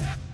Yeah.